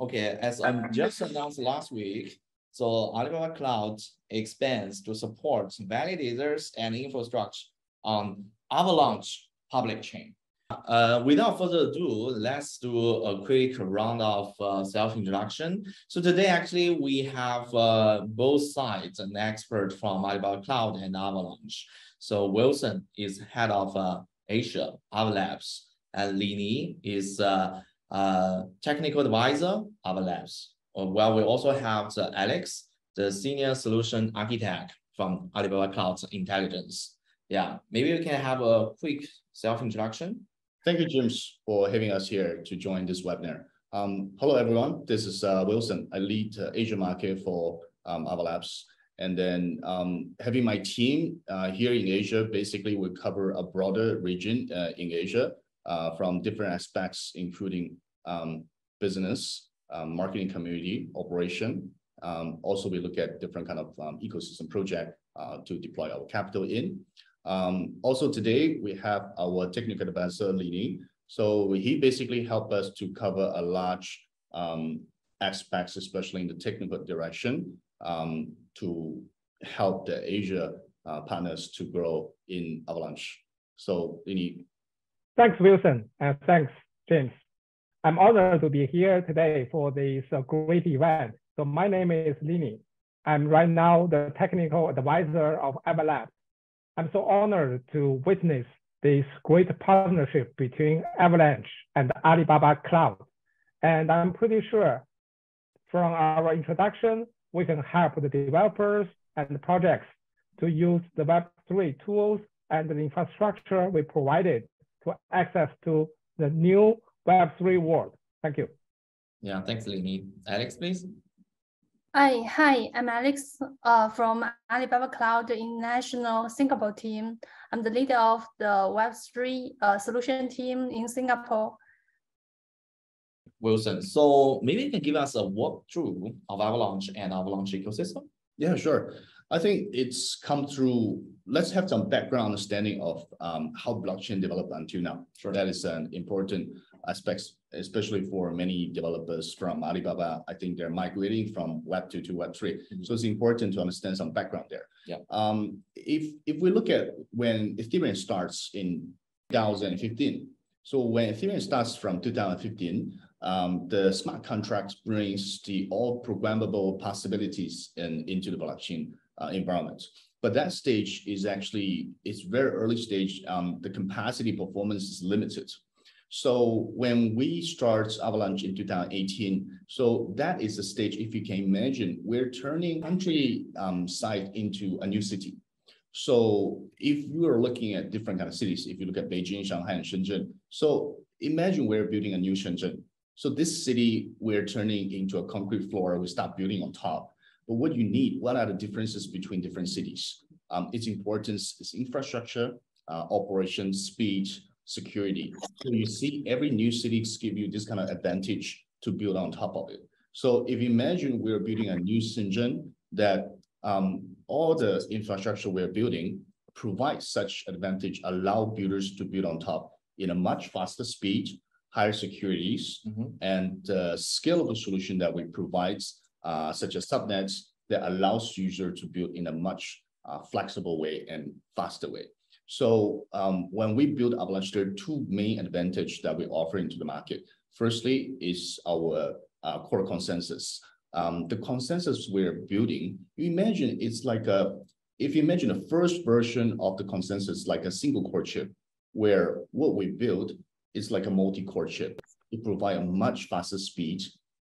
Okay, as I just announced last week, so Alibaba Cloud expands to support validators and infrastructure on Avalanche public chain. Uh, without further ado, let's do a quick round of uh, self-introduction. So today, actually, we have uh, both sides, an expert from Alibaba Cloud and Avalanche. So Wilson is head of uh, Asia, Ava Labs, and Lini is uh, uh, technical advisor, Ava Labs. Well, we also have the Alex, the senior solution architect from Alibaba Cloud Intelligence. Yeah, maybe we can have a quick self-introduction. Thank you, James, for having us here to join this webinar. Um, hello, everyone. This is uh, Wilson. I lead uh, Asia market for um, Labs. And then um, having my team uh, here in Asia, basically we cover a broader region uh, in Asia uh, from different aspects, including um, business, um, marketing community, operation. Um, also, we look at different kind of um, ecosystem project uh, to deploy our capital in. Um, also today, we have our technical advisor, Lini. So he basically helped us to cover a large aspects, especially in the technical direction, to help the Asia uh, partners to grow in Avalanche. So Lini. Thanks, Wilson, and thanks, James. I'm honored to be here today for this uh, great event. So my name is Lini. I'm right now the technical advisor of Avalab I'm so honored to witness this great partnership between Avalanche and Alibaba Cloud. And I'm pretty sure from our introduction, we can help the developers and the projects to use the Web3 tools and the infrastructure we provided to access to the new Web3 world. Thank you. Yeah, thanks, Lini. Alex, please. Hi, hi, I'm Alex uh, from Alibaba Cloud International Singapore team. I'm the leader of the Web3 uh, solution team in Singapore. Wilson, so maybe you can give us a walkthrough of Avalanche and Avalanche ecosystem? Yeah, sure. I think it's come through, let's have some background understanding of um, how blockchain developed until now. Sure. That is an important aspects, especially for many developers from Alibaba. I think they're migrating from Web 2 to Web 3. Mm-hmm. So it's important to understand some background there. Yeah. Um, if, if we look at when Ethereum starts in 2015, so when Ethereum starts from 2015, um, the smart contracts brings the all programmable possibilities in, into the blockchain uh, environment. But that stage is actually, it's very early stage. Um, the capacity performance is limited. So when we start Avalanche in 2018, so that is the stage, if you can imagine, we're turning country um, site into a new city. So if you are looking at different kind of cities, if you look at Beijing, Shanghai, and Shenzhen, so imagine we're building a new Shenzhen. So this city, we're turning into a concrete floor, we start building on top. But what you need, what are the differences between different cities? Um, its importance is infrastructure, uh, operation, speed, security. So you see every new city give you this kind of advantage to build on top of it. So if you imagine we're building a new Shenzhen that um, all the infrastructure we're building provides such advantage, allow builders to build on top in a much faster speed, higher securities, mm -hmm. and uh, scalable solution that we provide, uh, such as subnets that allows user to build in a much uh, flexible way and faster way. So um, when we build Avalanche, there are two main advantage that we offer into the market. Firstly is our uh, core consensus. Um, the consensus we're building, you imagine it's like a, if you imagine the first version of the consensus, like a single core chip, where what we build is like a multi-core chip. It provide a much faster speed.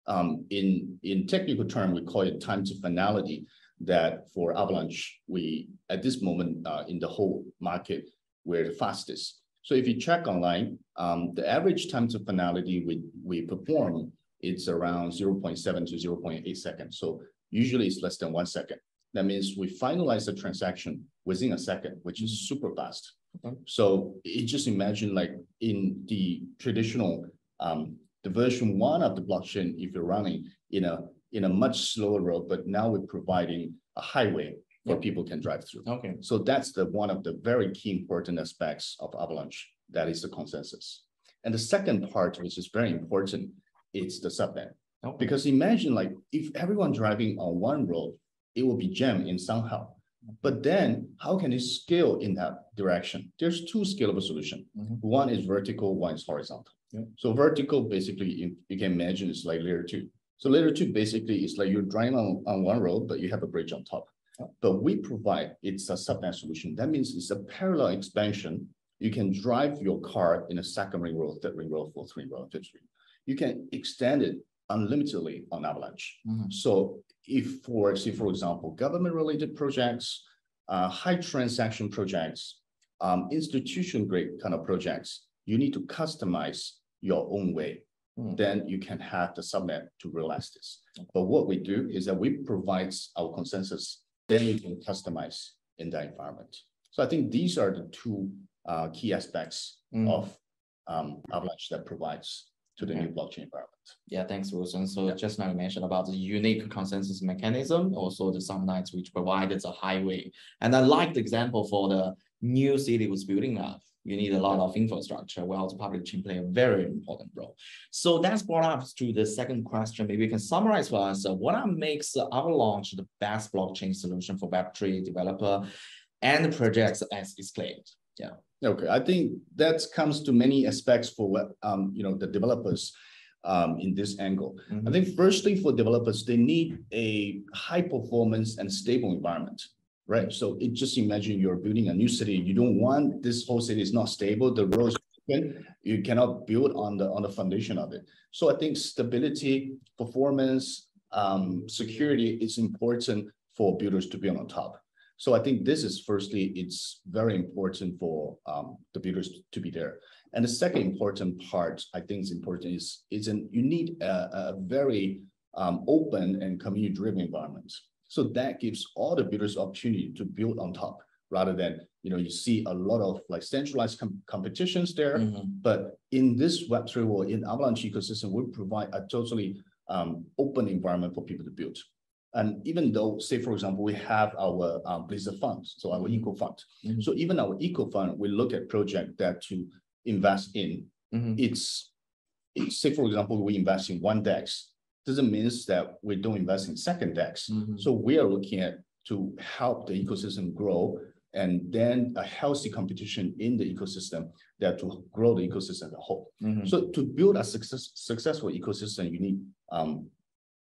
Um, in, in technical term, we call it time to finality that for Avalanche, we, at this moment uh, in the whole market, we're the fastest. So if you check online, um, the average time to finality we, we perform, it's around 0.7 to 0.8 seconds. So usually it's less than one second. That means we finalize the transaction within a second, which is super fast. Okay. So it just imagine like in the traditional, um, the version one of the blockchain, if you're running in a in a much slower road, but now we're providing a highway where people can drive through. Okay. So that's the one of the very key important aspects of Avalanche. That is the consensus. And the second part, which is very important, it's the subnet. Okay. Because imagine like if everyone driving on one road, it will be jammed in somehow. But then how can it scale in that direction? There's two scalable solution. Mhm. One is vertical, one is horizontal. Yeah. So vertical, basically, you, you can imagine it's like layer two. So layer two basically is like you're driving on, on one road, but you have a bridge on top. Yeah. But we provide, it's a subnet solution. That means it's a parallel expansion. You can drive your car in a second ring road, third ring road, fourth ring road, fifth ring. You can extend it unlimitedly on Avalanche. Mhm. So if for, say, for example, government-related projects, uh, high transaction projects, um, institution-grade kind of projects, you need to customize your own way. Hmm. Then you can have the subnet to realize this. But what we do is that we provide our consensus, then you can customize in that environment. So I think these are the two uh, key aspects Mm. of um, Avalanche that provides to the Okay. new blockchain environment. Yeah, thanks, Wilson. So just now you mentioned about the unique consensus mechanism, also the subnets which provided a highway. And I like the example for the new city was building up. You need a lot of infrastructure, while the public chain play a very important role. So that's brought us to the second question. Maybe you can summarize for us, uh, what makes Avalanche the best blockchain solution for Web3 developer and projects as explained. Yeah. Okay, I think that comes to many aspects for web, um, you know, the developers um, in this angle. I think firstly for developers, they need a high performance and stable environment, right? So it just imagine you're building a new city. You don't want this whole city is not stable. The roads. You cannot build on the on the foundation of it. So I think stability, performance, um, security is important for builders to be on top. So I think this is firstly, it's very important for um, the builders to be there. And the second important part, I think is important is, is an, you need a, a very um, open and community-driven environment. So that gives all the builders opportunity to build on top rather than, you know, you see a lot of like centralized com competitions there. Mhm. But in this Web3 world, in Avalanche ecosystem, we provide a totally um, open environment for people to build. And even though, say, for example, we have our um, Blizzard funds, so our eco fund. Mhm. So even our eco fund, we look at project that to invest in. Mhm. It's, it's, say, for example, we invest in one DEX, doesn't mean that we don't invest in second DEX. Mhm. So we are looking at to help the ecosystem grow and then a healthy competition in the ecosystem that to grow the ecosystem as a whole. Mhm. So to build a success, successful ecosystem, you need um,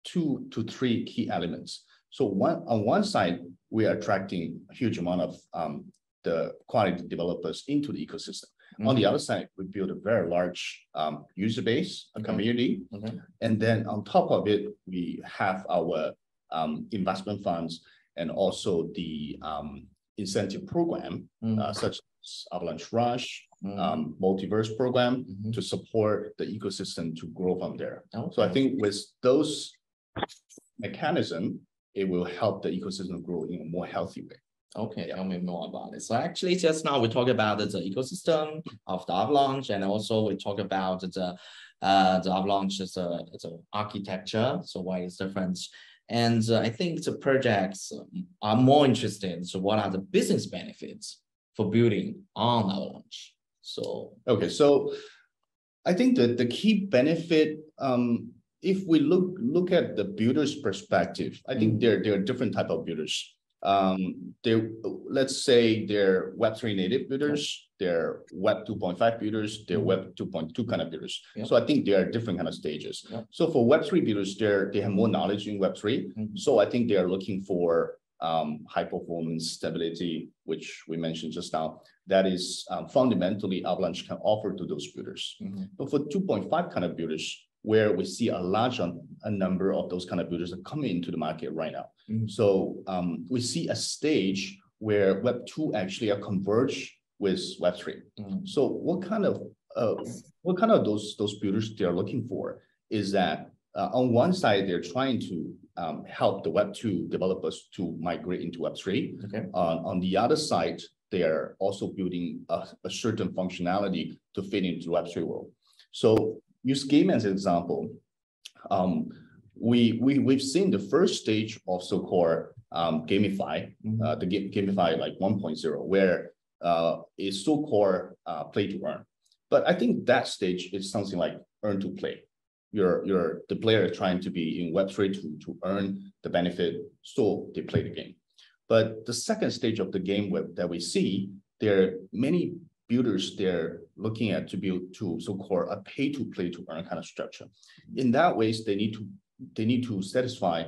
two to three key elements. So one on one side, we are attracting a huge amount of um, the quality developers into the ecosystem. On the other side, we build a very large um, user base, a Okay. community, Okay. and then on top of it, we have our um, investment funds and also the um, incentive program, Mhm. uh, such as Avalanche Rush, Mhm. um, multiverse program Mhm. to support the ecosystem to grow from there. So I think with those mechanism, it will help the ecosystem grow in a more healthy way. Okay, tell me more about it. So actually, just now we talk about the ecosystem of the Avalanche, and also we talk about the uh the Avalanche as a as a architecture. So why it's different, and uh, I think the projects are more interested. So what are the business benefits for building on Avalanche? So Okay, so I think that the key benefit, um, if we look look at the builder's perspective, I think Mm. there there are different type of builders. Um, they let's say they're Web three native builders, they're Web two point five builders, they're Mm. Web two point two kind of builders. Yeah. So I think there are different kind of stages. Yeah. So for Web three builders, they're they have more knowledge in Web three. Mhm. So I think they are looking for um, high performance stability, which we mentioned just now. That is um, fundamentally Avalanche can offer to those builders. Mhm. But for two point five kind of builders, where we see a large a number of those kind of builders are coming into the market right now. Mhm. So um, we see a stage where Web two actually are converge with Web three. Mhm. So what kind of uh, what kind of those those builders they are looking for is that uh, on one side they're trying to um, help the Web two developers to migrate into Web three. okay, On on the other side, they are also building a, a certain functionality to fit into Web three world. So use game as an example. Um, we we we've seen the first stage of so-called um, GameFi Mhm. uh, the game GameFi like 1.0, where uh, is so-called uh, play to earn. But I think that stage is something like earn to play. you're, you're the player is trying to be in Web3 to, to earn the benefit, so they play the game. But the second stage of the game web that we see, there are many builders they're looking at to build to so-called a pay to play to earn kind of structure. In that ways, they need to they need to satisfy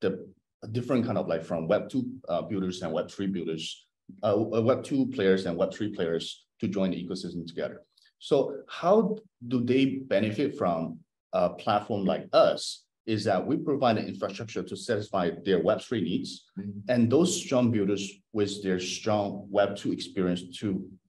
the different kind of like from Web two uh, builders and Web three builders, uh, uh, Web two players and Web three players to join the ecosystem together. So how do they benefit from a platform like us? Is that we provide an infrastructure to satisfy their Web3 needs, mm -hmm. and those strong builders with their strong Web2 experience to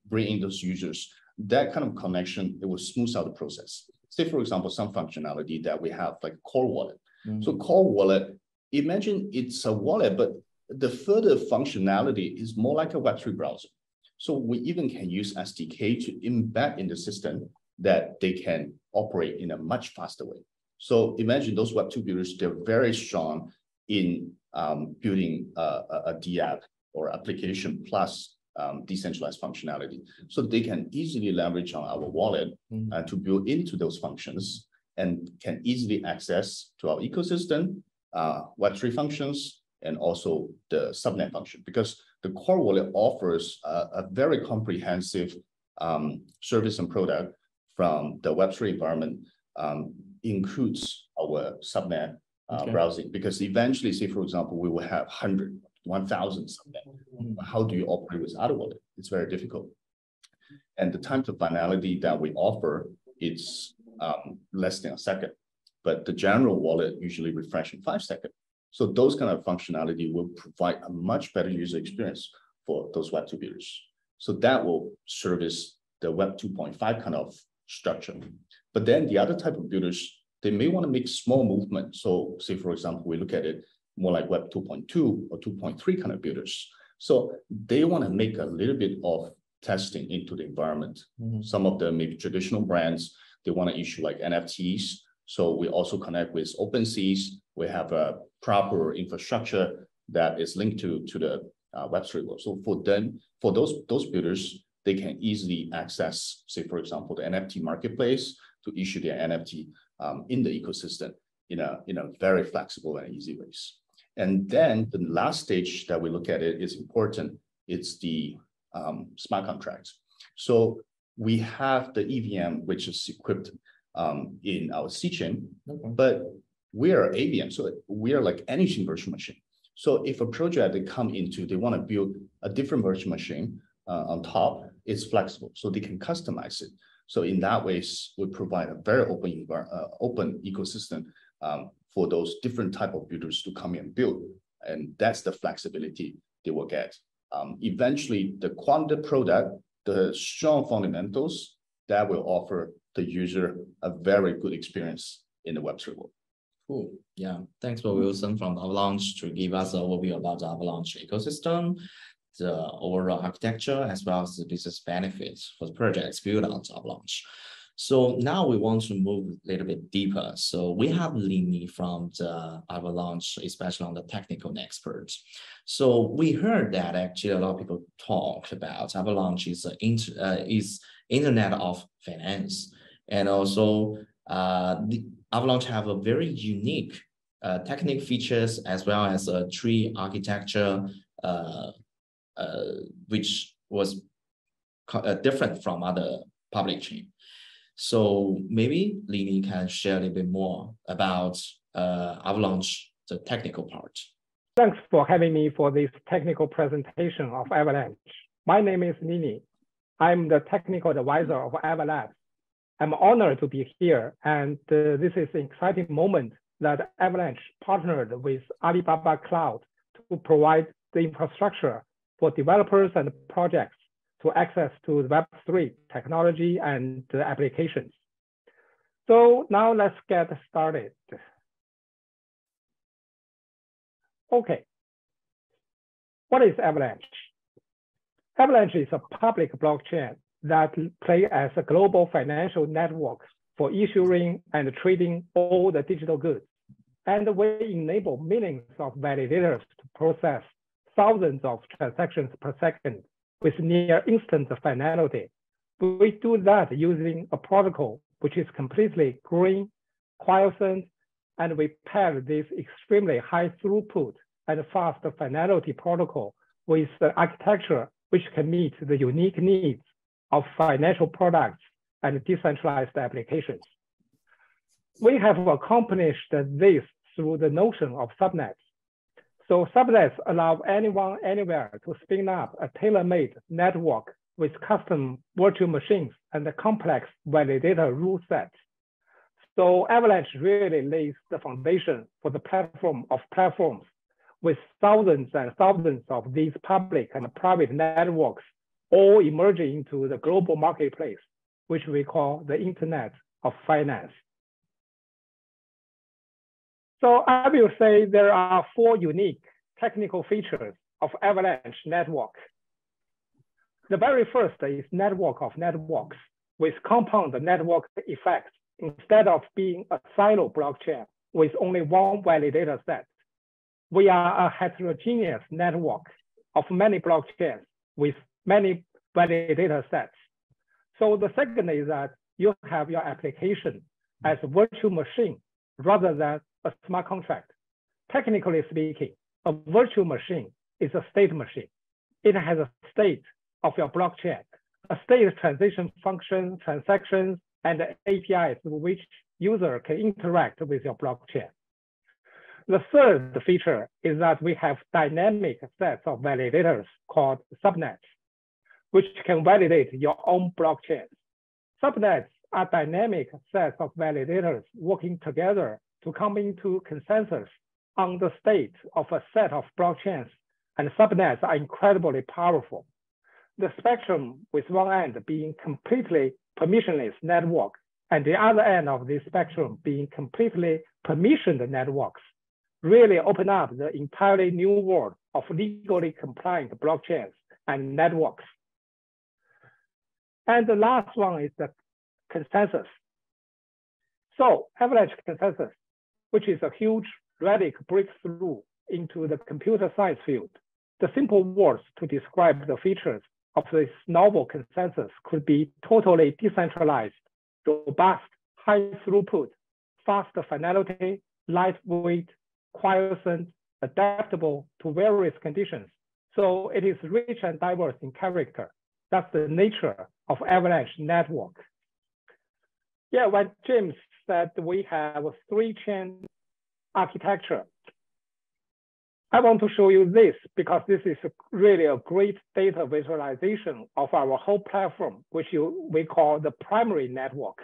bring in those users, that kind of connection, it will smooth out the process. Say, for example, some functionality that we have like core wallet. Mm-hmm. So core wallet, imagine it's a wallet, but the further functionality is more like a Web3 browser. So we even can use SDK to embed in the system that they can operate in a much faster way. So imagine those Web2 builders, they're very strong in um, building a, a, a DApp or application plus um, decentralized functionality. So they can easily leverage on our wallet mm. uh, to build into those functions and can easily access to our ecosystem, uh, Web3 functions, and also the subnet function because the core wallet offers a, a very comprehensive um, service and product from the Web3 environment, um, includes our subnet uh, okay. browsing because eventually, say for example, we will have 100 1,000 something. How do you operate with other wallet? It's very difficult. And the time to finality that we offer, it's um, less than a second. But the general wallet usually refresh in five seconds. So those kind of functionality will provide a much better user experience for those Web 2 builders. So that will service the Web 2.5 kind of structure. But then the other type of builders, they may want to make small movement. So say, for example, we look at it, more like Web 2.2 or 2.3 kind of builders. So they want to make a little bit of testing into the environment. Mm-hmm. Some of them maybe traditional brands, they want to issue like NFTs. So we also connect with OpenSeas. We have a proper infrastructure that is linked to, to the uh, Web3 world. So for them, for those, those builders, they can easily access, say, for example, the NFT marketplace to issue their NFT um, in the ecosystem in a, in a very flexible and easy ways. And then the last stage that we look at it is important. It's the um, smart contracts. So we have the EVM, which is equipped um, in our C chain, okay. but we are AVM, so we are like anything virtual machine. So if a project they come into, they want to build a different virtual machine uh, on top, it's flexible, so they can customize it. So in that way, we provide a very open, uh, open ecosystem um, for those different type of builders to come and build. And that's the flexibility they will get. Um, eventually, the quantity product, the strong fundamentals that will offer the user a very good experience in the Web3 world. Cool. Yeah. Thanks for Wilson from Avalanche to give us an overview about the Avalanche ecosystem, the overall architecture, as well as the business benefits for the projects built on Avalanche. So now we want to move a little bit deeper. So we have Lini from the Avalanche, especially on the technical experts. So we heard that actually a lot of people talk about Avalanche is a inter, uh, is Internet of Finance, and also uh, the Avalanche have a very unique uh, technical features as well as a tree architecture, uh, uh, which was uh, different from other public chain. So maybe Lini can share a little bit more about uh, Avalanche, the technical part. Thanks for having me for this technical presentation of Avalanche. My name is Lini. I'm the technical advisor of Avalanche. I'm honored to be here, and uh, this is an exciting moment that Avalanche partnered with Alibaba Cloud to provide the infrastructure for developers and projects to access to the Web3 technology and applications. So now let's get started. Okay, what is Avalanche? Avalanche is a public blockchain that play as a global financial network for issuing and trading all the digital goods. And we enable millions of validators to process thousands of transactions per second with near instant finality. We do that using a protocol which is completely green, quiescent, and we pair this extremely high throughput and fast finality protocol with the architecture which can meet the unique needs of financial products and decentralized applications. We have accomplished this through the notion of subnets. So subnets allow anyone anywhere to spin up a tailor-made network with custom virtual machines and a complex validator rule set. So Avalanche really lays the foundation for the platform of platforms with thousands and thousands of these public and private networks all emerging into the global marketplace, which we call the Internet of Finance. So I will say there are four unique technical features of Avalanche network. The very first is network of networks with compound network effects instead of being a silo blockchain with only one validator set. We are a heterogeneous network of many blockchains with many validator sets. So the second is that you have your application as a virtual machine rather than a smart contract. Technically speaking, a virtual machine is a state machine. It has a state of your blockchain, a state transition function, transactions, and APIs through which user can interact with your blockchain. The third feature is that we have dynamic sets of validators called subnets, which can validate your own blockchain. Subnets are dynamic sets of validators working together to come into consensus on the state of a set of blockchains, and subnets are incredibly powerful. The spectrum with one end being completely permissionless network, and the other end of the spectrum being completely permissioned networks, really open up the entirely new world of legally compliant blockchains and networks. And the last one is the consensus. So Avalanche consensus which is a huge radical breakthrough into the computer science field. The simple words to describe the features of this novel consensus could be totally decentralized, robust, high throughput, fast finality, lightweight, quiescent, adaptable to various conditions. So it is rich and diverse in character. That's the nature of Avalanche network. Yeah, when James said we have a three chain architecture. I want to show you this because this is really a great data visualization of our whole platform, which you, we call the primary network.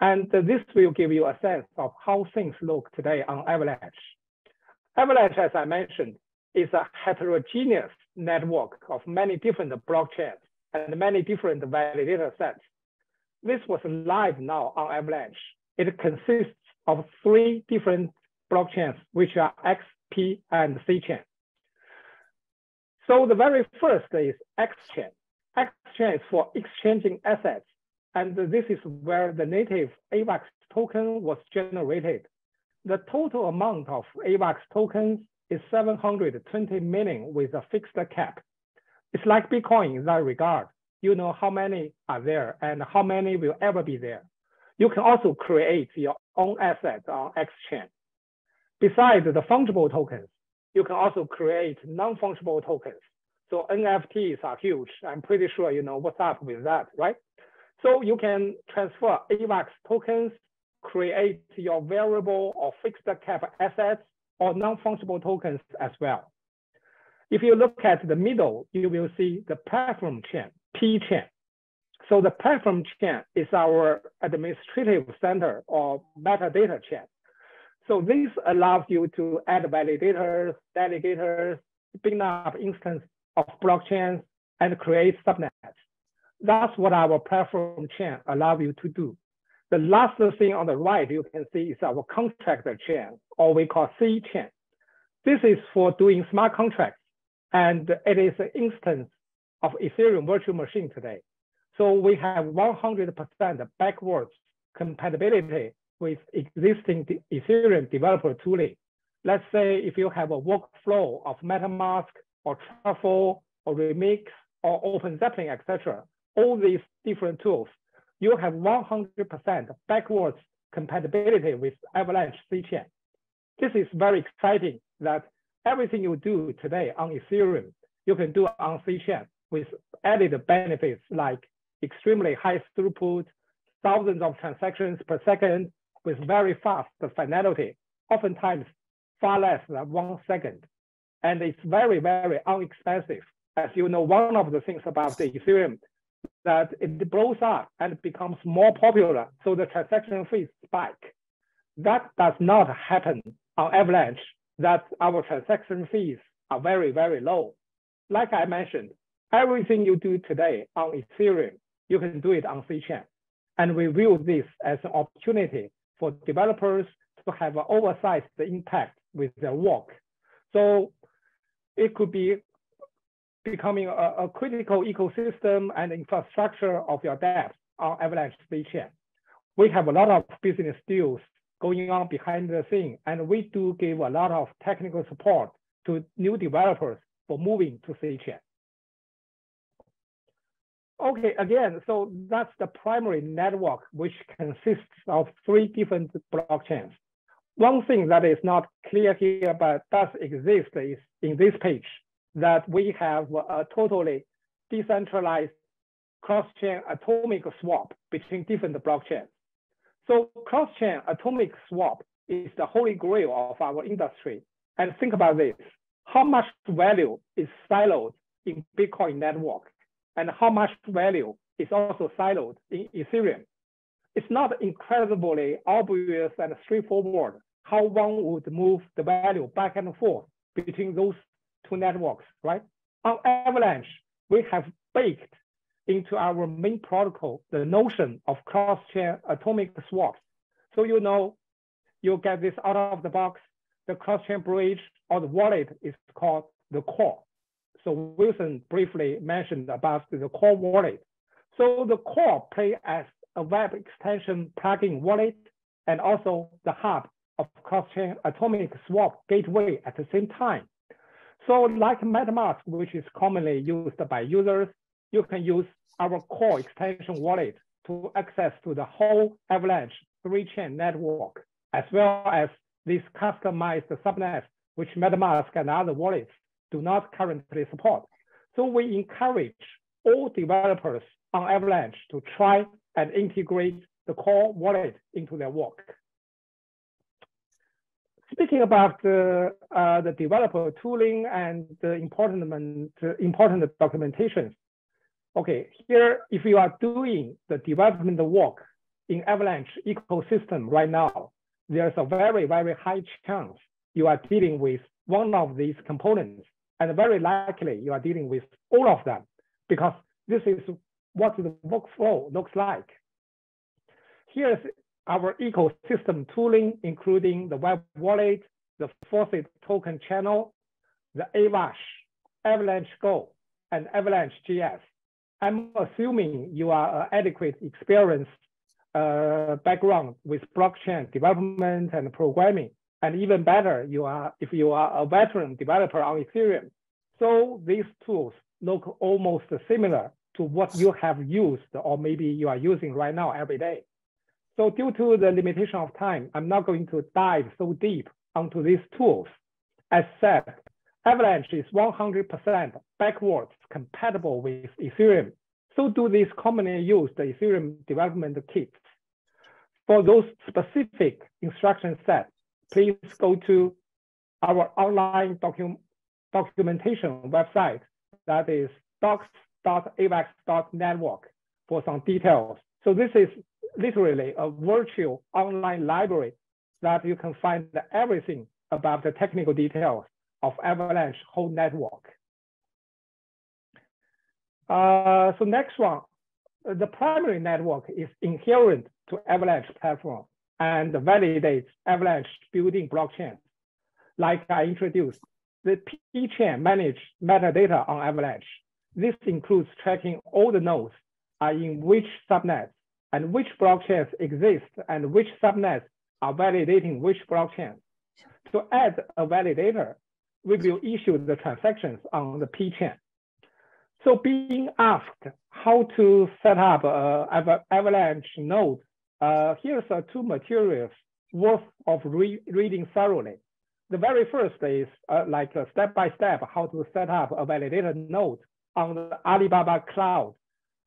And this will give you a sense of how things look today on Avalanche. Avalanche, as I mentioned, is a heterogeneous network of many different blockchains and many different validator sets. This was live now on Avalanche. It consists of three different blockchains, which are X, P, and C chain. So the very first is X chain. X chain is for exchanging assets. And this is where the native AVAX token was generated. The total amount of AVAX tokens is 720 million with a fixed cap. It's like Bitcoin in that regard. You know how many are there and how many will ever be there. You can also create your own assets on X chain. Besides the fungible tokens, you can also create non-fungible tokens. So NFTs are huge. I'm pretty sure you know what's up with that, right? So you can transfer AVAX tokens, create your variable or fixed cap assets or non-fungible tokens as well. If you look at the middle, you will see the platform chain, P chain. So the platform chain is our administrative center or metadata chain. So this allows you to add validators, delegators, spin up instance of blockchains, and create subnets. That's what our platform chain allows you to do. The last thing on the right you can see is our contractor chain, or we call C chain. This is for doing smart contracts, and it is an instance of Ethereum virtual machine today. So we have 100% backwards compatibility with existing Ethereum developer tooling. Let's say if you have a workflow of MetaMask or Truffle or Remix or OpenZeppelin, etc., all these different tools, you have 100% backwards compatibility with Avalanche C-chain. This is very exciting that everything you do today on Ethereum, you can do on C-chain with added benefits like extremely high throughput, thousands of transactions per second with very fast finality, oftentimes far less than one second. And it's very, very inexpensive. As you know, one of the things about the Ethereum that it blows up and becomes more popular, so the transaction fees spike. That does not happen on Avalanche, that our transaction fees are very, very low. Like I mentioned, everything you do today on Ethereum, you can do it on C-chain. And we view this as an opportunity for developers to have an oversized impact with their work. So it could be becoming a, a critical ecosystem and infrastructure of your dApps on Avalanche C-chain. We have a lot of business deals going on behind the scene, and we do give a lot of technical support to new developers for moving to C-chain. Okay, again, so that's the primary network, which consists of three different blockchains. One thing that is not clear here, but does exist is in this page, that we have a totally decentralized cross-chain atomic swap between different blockchains. So cross-chain atomic swap is the holy grail of our industry. And think about this, how much value is siloed in Bitcoin network and how much value is also siloed in Ethereum? It's not incredibly obvious and straightforward how one would move the value back and forth between those two networks, right? On Avalanche, we have baked into our main protocol the notion of cross-chain atomic swaps. So you know, you get this out of the box, the cross-chain bridge or the wallet is called the core. So Wilson briefly mentioned about the core wallet. So the core play as a web extension plugin wallet and also the hub of cross-chain atomic swap gateway at the same time. So like MetaMask, which is commonly used by users, you can use our core extension wallet to access to the whole Avalanche three-chain network, as well as these customized subnets, which MetaMask and other wallets do not currently support. So we encourage all developers on Avalanche to try and integrate the core wallet into their work. Speaking about the, uh, the developer tooling and the important, important documentation. Okay, here, if you are doing the development work in Avalanche ecosystem right now, there's a very, very high chance you are dealing with one of these components, and very likely you are dealing with all of them, because this is what the workflow looks like. Here's our ecosystem tooling, including the web wallet, the Faucet token channel, the Avash, Avalanche Go, and Avalanche JS. I'm assuming you are an adequate experience uh, background with blockchain development and programming. And even better, you are if you are a veteran developer on Ethereum. So these tools look almost similar to what you have used or maybe you are using right now every day. So due to the limitation of time, I'm not going to dive so deep onto these tools. As said, Avalanche is 100% backwards compatible with Ethereum. So do these commonly used Ethereum development kits. For those specific instruction sets, please go to our online docu documentation website that is docs.avax.network for some details. So this is literally a virtual online library that you can find everything about the technical details of Avalanche whole network. Uh, so next one, the primary network is inherent to Avalanche platform and validates Avalanche building blockchain. Like I introduced, the P-chain manage metadata on Avalanche. This includes tracking all the nodes are in which subnets and which blockchains exist and which subnets are validating which blockchain. To add a validator, we will issue the transactions on the P-chain. So being asked how to set up a avalanche node uh, here's uh, two materials worth of re reading thoroughly. The very first is uh, like a step-by-step how to set up a validator node on the Alibaba cloud.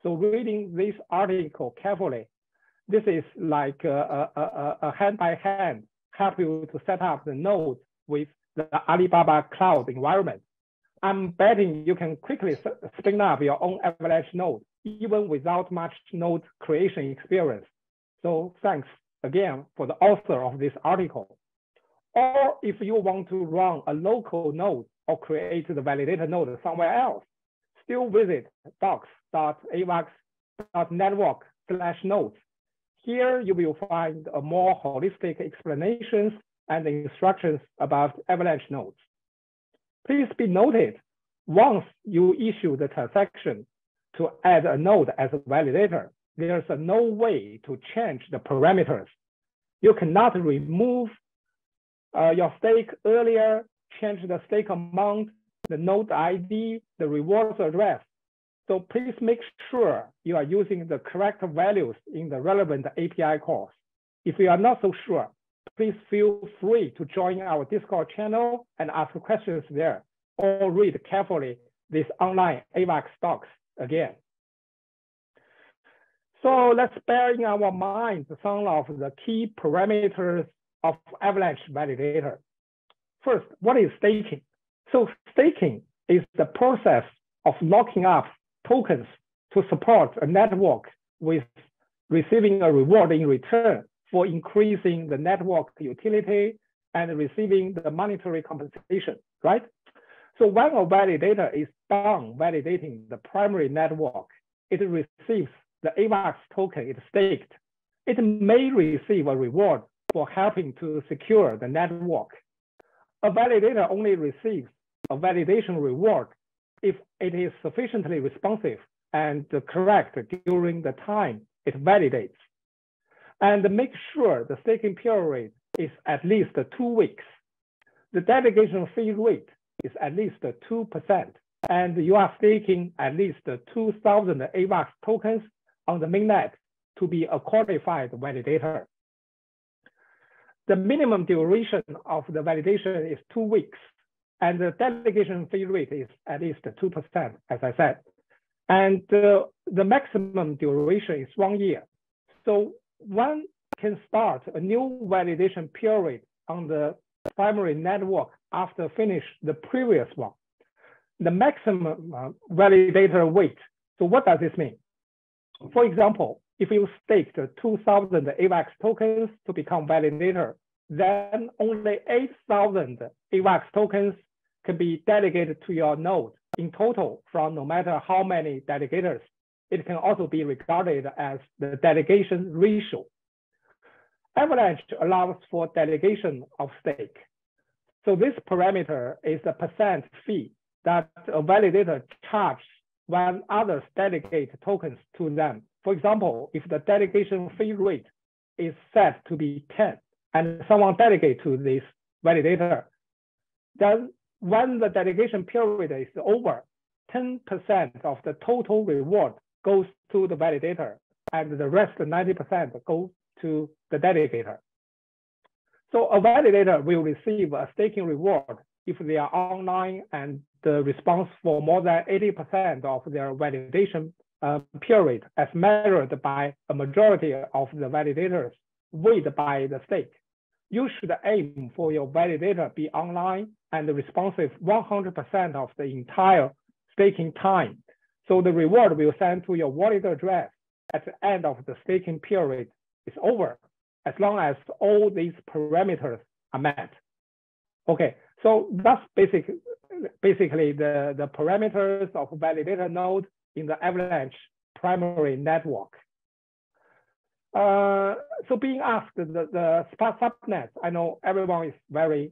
So reading this article carefully, this is like a, a, a, a hand by hand help you to set up the node with the Alibaba cloud environment. I'm betting you can quickly spin up your own Avalanche node, even without much node creation experience. So thanks again for the author of this article. Or if you want to run a local node or create the validator node somewhere else, still visit docs.avax.network slash nodes. Here you will find a more holistic explanations and instructions about Avalanche nodes. Please be noted, once you issue the transaction to add a node as a validator, there's no way to change the parameters. You cannot remove uh, your stake earlier, change the stake amount, the node ID, the rewards address. So please make sure you are using the correct values in the relevant API calls. If you are not so sure, please feel free to join our Discord channel and ask questions there, or read carefully this online AVAX docs again. So let's bear in our minds some of the key parameters of Avalanche Validator. First, what is staking? So staking is the process of locking up tokens to support a network with receiving a reward in return for increasing the network utility and receiving the monetary compensation, right? So when a validator is done validating the primary network, it receives the AVAX token it staked. It may receive a reward for helping to secure the network. A validator only receives a validation reward if it is sufficiently responsive and correct during the time it validates. And make sure the staking period is at least two weeks. The delegation fee rate is at least 2%, and you are staking at least 2,000 AVAX tokens on the mainnet to be a qualified validator. The minimum duration of the validation is two weeks, and the delegation fee rate is at least 2%, as I said. And uh, the maximum duration is one year. So one can start a new validation period on the primary network after finish the previous one. The maximum uh, validator weight. So what does this mean? For example, if you staked 2,000 AVAX tokens to become validator, then only 8,000 AVAX tokens can be delegated to your node in total from no matter how many delegators. It can also be regarded as the delegation ratio. Avalanche allows for delegation of stake. So this parameter is the percent fee that a validator charges when others delegate tokens to them. For example, if the delegation fee rate is set to be 10 and someone delegate to this validator, then when the delegation period is over, 10% of the total reward goes to the validator and the rest 90% goes to the delegator. So a validator will receive a staking reward if they are online and the response for more than 80% of their validation uh, period as measured by a majority of the validators weighed by the stake. You should aim for your validator be online and responsive 100% of the entire staking time. So the reward will send to your wallet address at the end of the staking period is over, as long as all these parameters are met. Okay, so that's basic, basically the, the parameters of validator node in the Avalanche primary network. Uh, so being asked the, the subnet, I know everyone is very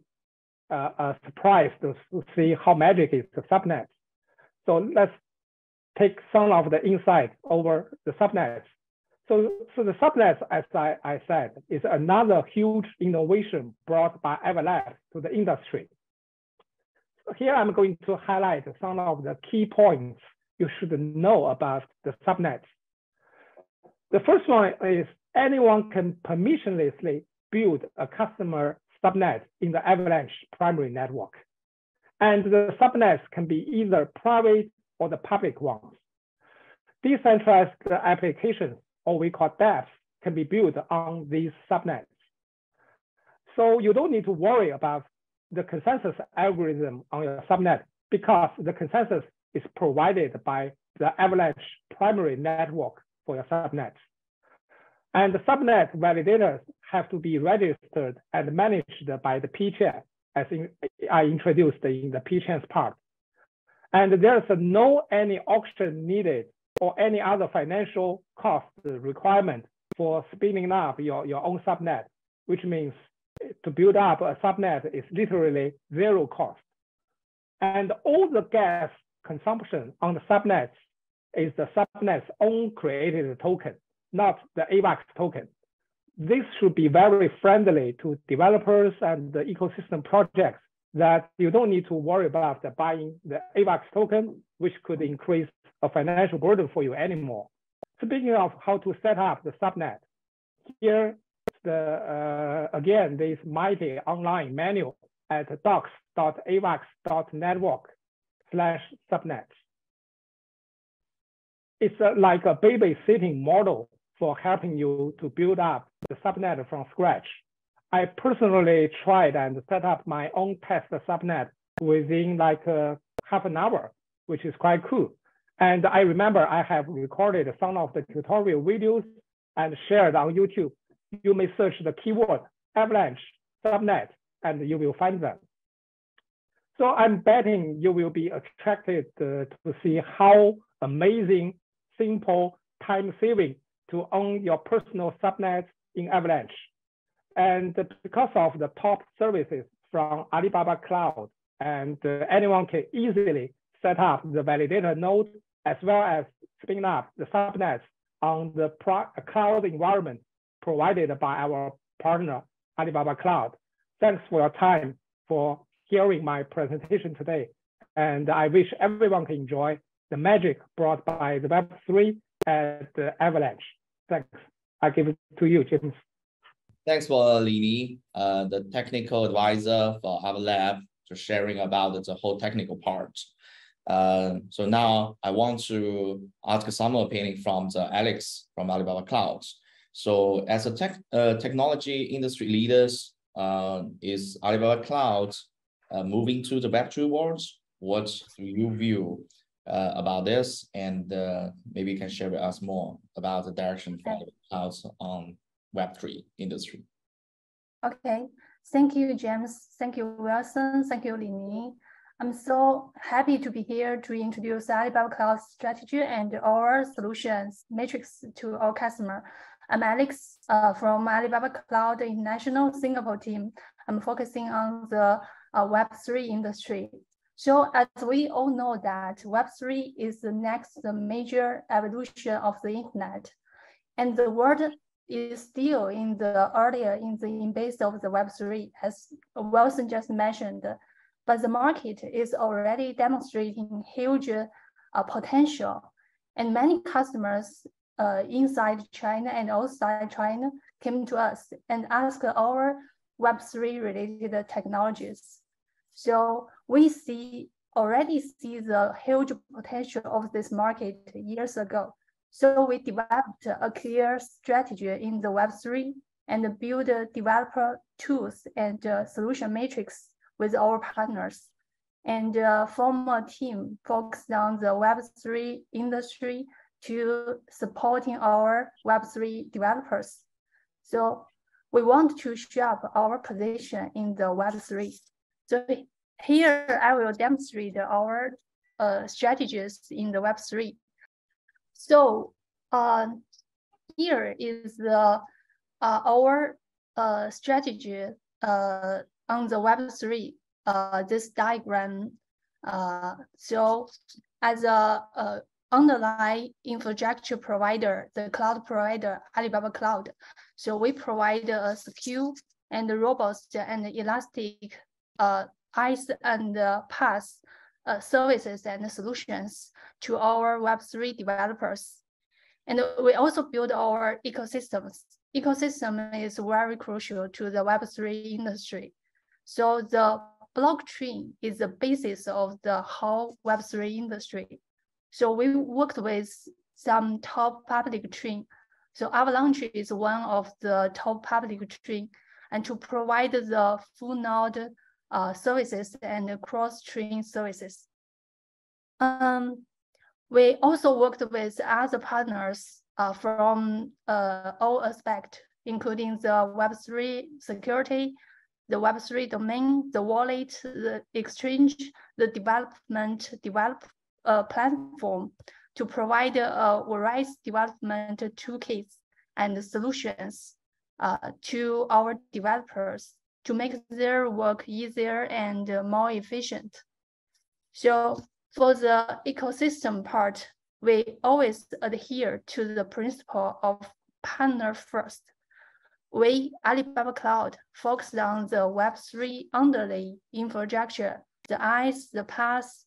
uh, uh, surprised to see how magic is the subnet. So let's take some of the insight over the subnets. So, so the subnets, as I, I said, is another huge innovation brought by Avalanche to the industry. Here I'm going to highlight some of the key points you should know about the subnets. The first one is anyone can permissionlessly build a customer subnet in the Avalanche primary network. And the subnets can be either private or the public ones. Decentralized applications, or we call dApps, can be built on these subnets. So you don't need to worry about the consensus algorithm on your subnet because the consensus is provided by the Avalanche primary network for your subnet. And the subnet validators have to be registered and managed by the P chain, as in, I introduced in the P chain's part. And there's no any auction needed or any other financial cost requirement for spinning up your, your own subnet, which means to build up a subnet is literally zero cost. And all the gas consumption on the subnets is the subnet's own created token, not the AVAX token. This should be very friendly to developers and the ecosystem projects that you don't need to worry about the buying the AVAX token, which could increase a financial burden for you anymore. Speaking of how to set up the subnet, here uh, again this mighty online manual at docs.avax.network slash subnet. It's a, like a babysitting model for helping you to build up the subnet from scratch. I personally tried and set up my own test subnet within like uh, half an hour, which is quite cool. And I remember I have recorded some of the tutorial videos and shared on YouTube. You may search the keyword avalanche subnet and you will find them. So I'm betting you will be attracted uh, to see how amazing, simple, time saving to own your personal subnet in Avalanche. And because of the top services from Alibaba Cloud, and uh, anyone can easily set up the validator node as well as spin up the subnets on the cloud environment provided by our partner, Alibaba Cloud. Thanks for your time for hearing my presentation today. And I wish everyone can enjoy the magic brought by the Web3 and the Avalanche. Thanks. I give it to you, James. Thanks for Lini, uh, the technical advisor for our lab, to sharing about the whole technical part. Uh, so now I want to ask some opinion from the Alex from Alibaba Cloud. So as a tech uh, technology industry leaders, uh, is Alibaba Cloud uh, moving to the Web3 world? What do you view uh, about this? And uh, maybe you can share with us more about the direction for the clouds on Web3 industry. Okay, thank you, James. Thank you, Wilson. Thank you, Li I'm so happy to be here to introduce Alibaba Cloud strategy and our solutions matrix to our customer. I'm Alex uh, from Alibaba Cloud International Singapore team. I'm focusing on the uh, Web3 industry. So as we all know that Web3 is the next major evolution of the internet. And the world is still in the earlier in the base of the Web3, as Wilson just mentioned, but the market is already demonstrating huge uh, potential. And many customers uh, inside China and outside China came to us and asked our Web3 related technologies. So we see already see the huge potential of this market years ago. So we developed a clear strategy in the Web3 and build developer tools and uh, solution matrix with our partners and uh, form a team focused on the Web3 industry to supporting our Web3 developers. So we want to shape our position in the Web3. So here I will demonstrate our uh, strategies in the Web3. So uh, here is the uh, our uh, strategy uh, on the Web3, uh, this diagram. Uh, so as a, a underlying infrastructure provider, the cloud provider, Alibaba Cloud. So we provide a secure and robust and elastic uh, IaaS and uh, PaaS uh, services and solutions to our Web3 developers. And we also build our ecosystems ecosystem is very crucial to the Web3 industry. So the blockchain is the basis of the whole Web3 industry. So we worked with some top public chain. So Avalanche is one of the top public chain and to provide the full node uh, services and cross-chain services. Um, we also worked with other partners uh, from uh, all aspects, including the Web3 security, the Web3 domain, the wallet, the exchange, the development develop uh, platform to provide a variety development toolkits and solutions uh, to our developers to make their work easier and more efficient. So for the ecosystem part, we always adhere to the principle of partner first. We, Alibaba Cloud, focus on the Web3 underlay infrastructure, the IaaS, the PaaS,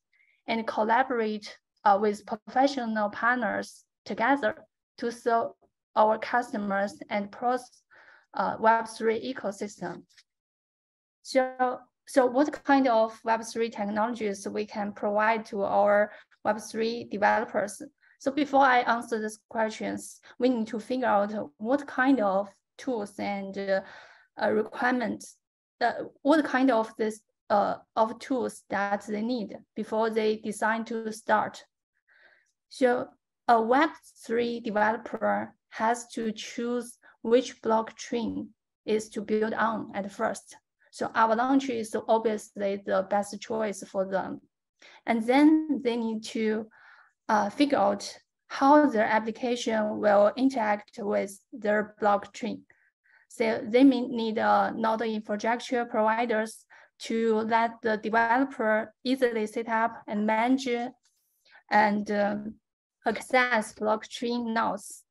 and collaborate uh, with professional partners together to serve our customers and pros uh, Web3 ecosystem. So, so what kind of Web3 technologies we can provide to our Web3 developers? So before I answer these questions, we need to figure out what kind of tools and uh, requirements, uh, what kind of this uh, of tools that they need before they decide to start. So a Web3 developer has to choose which blockchain is to build on at first. So Avalanche is obviously the best choice for them. And then they need to uh, figure out how their application will interact with their blockchain. So they may need uh, node infrastructure providers to let the developer easily set up and manage and um, access blockchain nodes.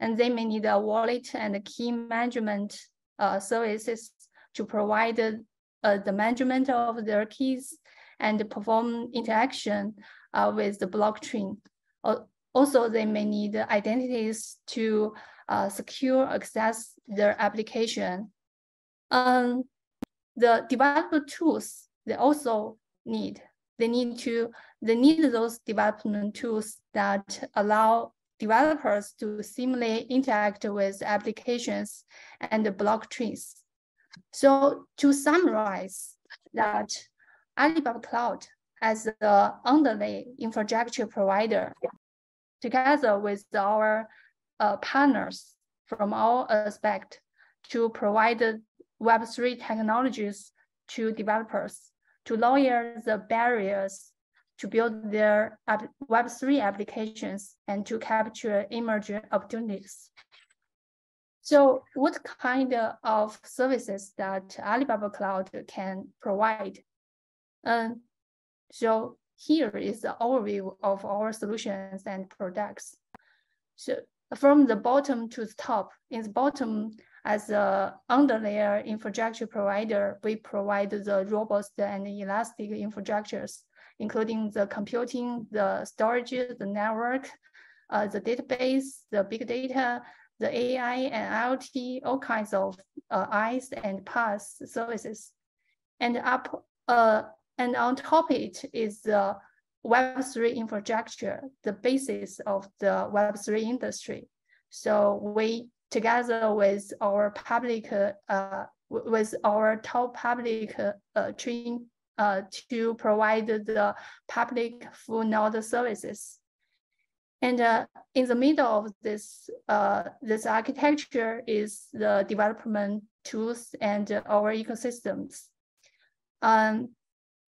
And they may need a wallet and a key management uh, services to provide uh, the management of their keys and perform interaction uh, with the blockchain. Also, they may need identities to uh, secure access their application. Um, the developer tools they also need. They need to they need those development tools that allow developers to seamlessly interact with applications and the blockchains. So to summarize that Alibaba Cloud as the underlay infrastructure provider together with our uh, partners from all aspects to provide Web3 technologies to developers to lower the barriers to build their Web3 applications and to capture emerging opportunities. So what kind of services that Alibaba Cloud can provide? Um, so here is the overview of our solutions and products. So from the bottom to the top, in the bottom, as the underlayer infrastructure provider, we provide the robust and elastic infrastructures, including the computing, the storage, the network, uh, the database, the big data, the AI and IoT, all kinds of uh, IaaS and PaaS services. And up uh, and on top it is the Web3 infrastructure, the basis of the Web3 industry. So we, together with our public, uh, with our top public uh, chain uh, to provide the public full node services. And uh, in the middle of this, uh, this architecture is the development tools and our ecosystems. Um,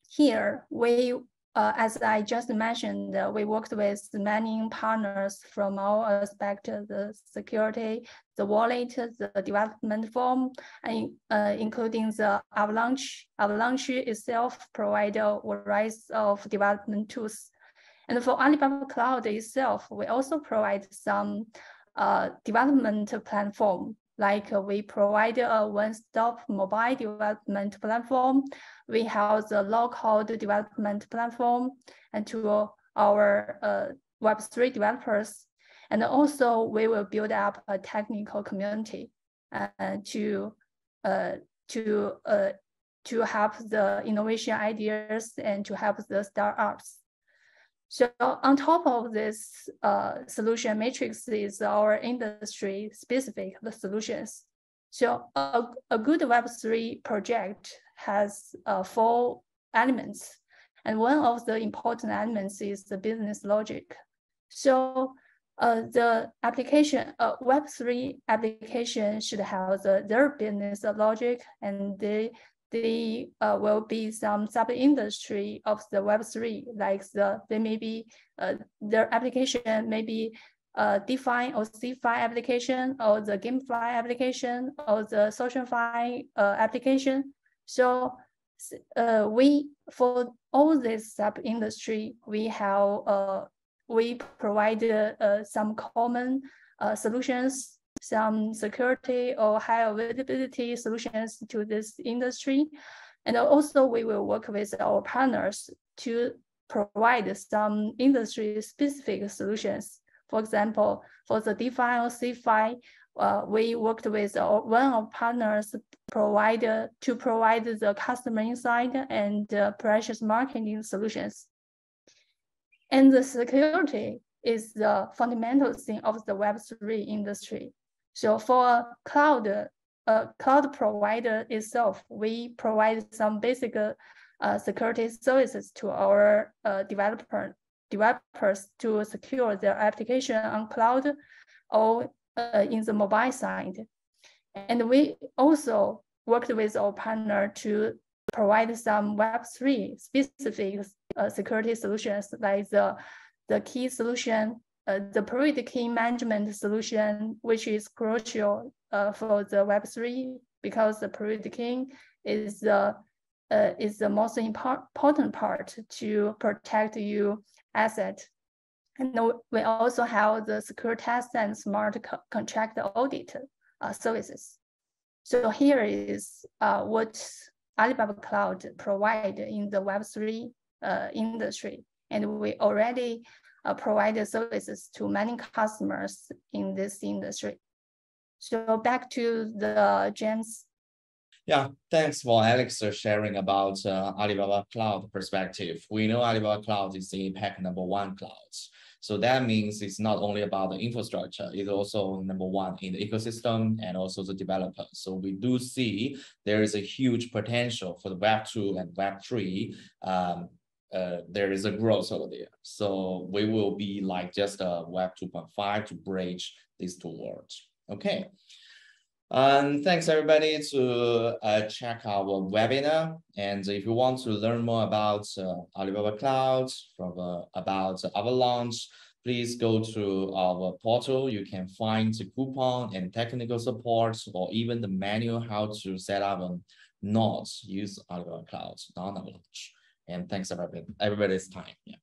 here, we, uh, as I just mentioned, uh, we worked with many partners from all aspects, the security, the wallet, the development form, and uh, including the Avalanche. Avalanche itself provide a variety of development tools. And for Alibaba Cloud itself, we also provide some uh, development platform like we provide a one-stop mobile development platform. We have the low-code development platform and to our uh, Web3 developers. And also we will build up a technical community uh, to uh, to uh, to help the innovation ideas and to help the startups. So on top of this uh, solution matrix is our industry specific solutions. So a, a good Web3 project has uh, four elements. And one of the important elements is the business logic. So uh, the application, uh, Web3 application should have the, their business logic and they, they uh, will be some sub-industry of the Web3, like the, they may be, uh, their application may be uh, DeFi or CeFi application or the GameFi application or the SocialFi uh, application. So uh, we, for all this sub-industry, we have uh, we provide uh, some common uh, solutions, some security or high availability solutions to this industry. And also we will work with our partners to provide some industry specific solutions. For example, for the DeFi or CeFi, uh, we worked with one of partners provider to provide the customer insight and uh, precious marketing solutions. And the security is the fundamental thing of the Web3 industry. So for a cloud, uh, cloud provider itself, we provide some basic uh, security services to our uh, developer, developers to secure their application on cloud or uh, in the mobile side. And we also worked with our partner to provide some Web3 specific uh, security solutions like the, the key solution, uh, the priority key management solution, which is crucial uh, for the Web3 because the priority key is the uh, is the most important part to protect your asset. And we also have the secure test and smart co contract audit uh, services. So here is uh, what Alibaba Cloud provide in the Web3 uh, industry. And we already uh, provide services to many customers in this industry. So back to the James. Yeah, thanks for Alex sharing about uh, Alibaba Cloud perspective. We know Alibaba Cloud is the APAC number one cloud. So that means it's not only about the infrastructure, it's also number one in the ecosystem and also the developer. So we do see there is a huge potential for the Web 2 and Web 3 um, uh, there is a growth over there. So we will be like just a Web 2.5 to bridge these two worlds. Okay. And thanks everybody to uh, check our webinar. And if you want to learn more about uh, Alibaba Cloud, from uh, about Avalanche, please go to our portal. You can find the coupon and technical support or even the manual how to set up a node use Alibaba Cloud, non-Avalanche. And thanks everybody, everybody's time. Yeah.